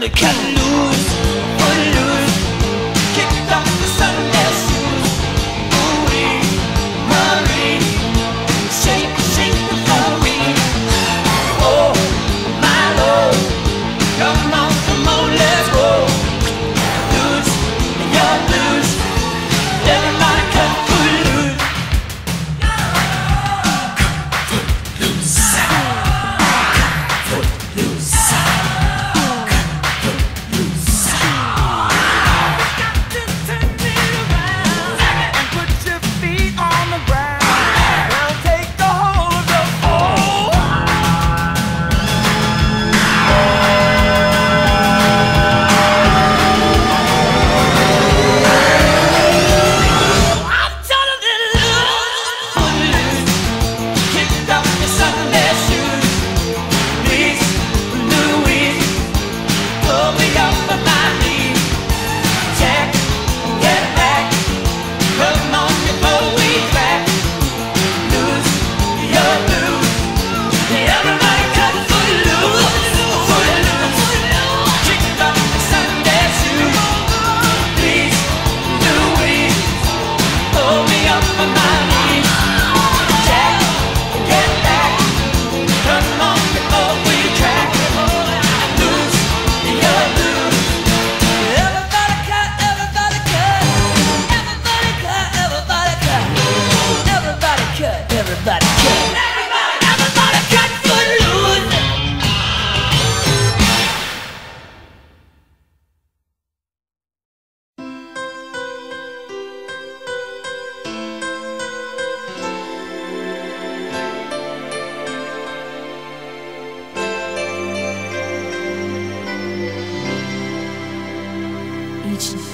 the cat.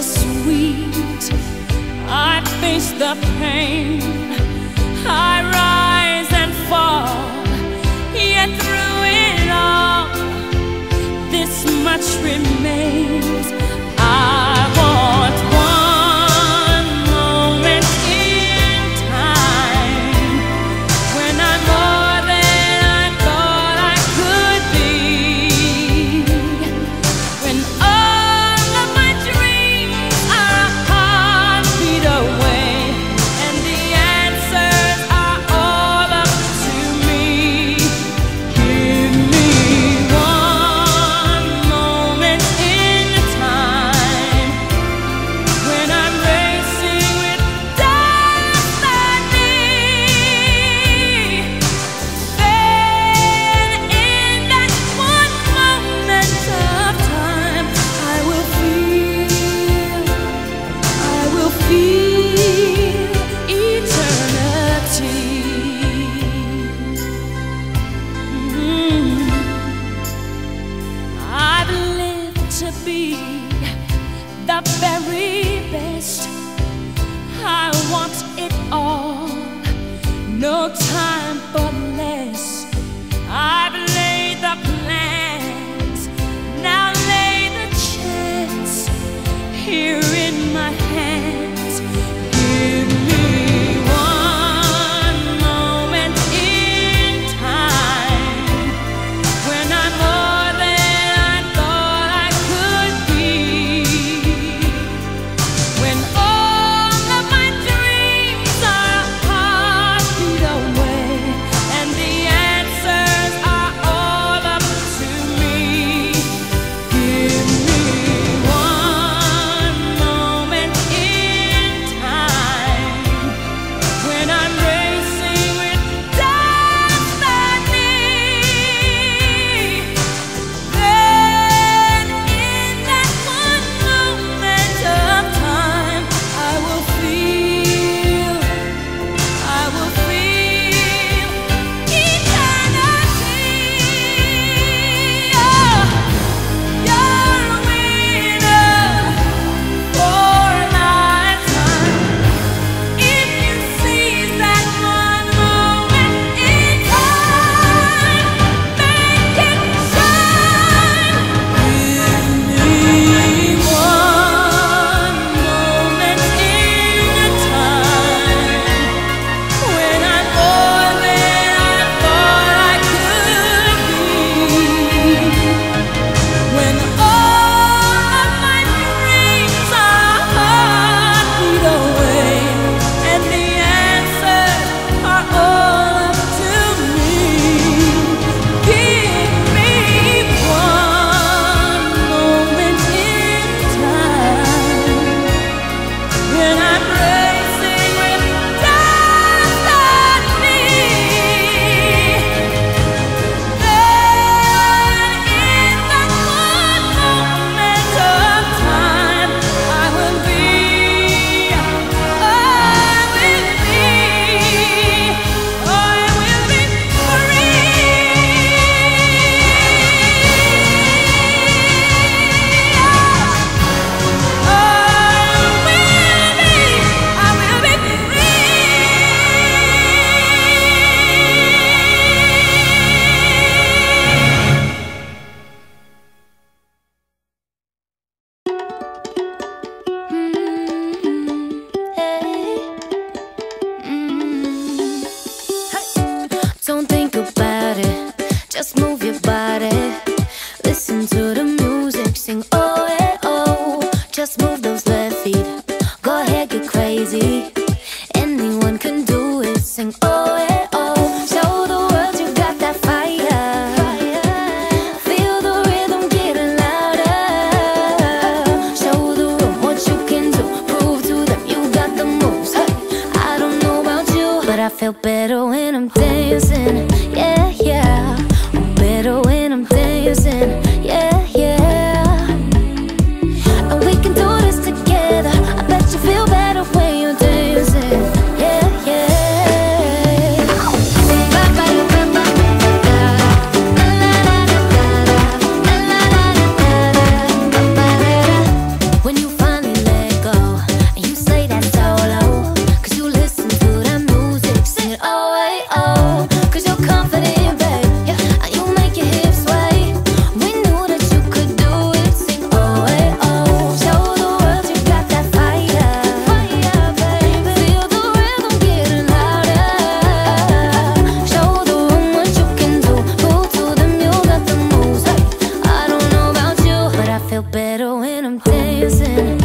the sweet. I face the pain. I rise and fall. Yet through it all, this much remains. To the music, sing oh yeah oh. Just move those left feet, go ahead get crazy. Anyone can do it, sing oh yeah oh. Show the world you got that fire. Feel the rhythm getting louder. Show the room what you can do, prove to them you got the moves. I don't know about you, but I feel better when I'm dancing, yeah yeah. Better when I'm dancing. amazing.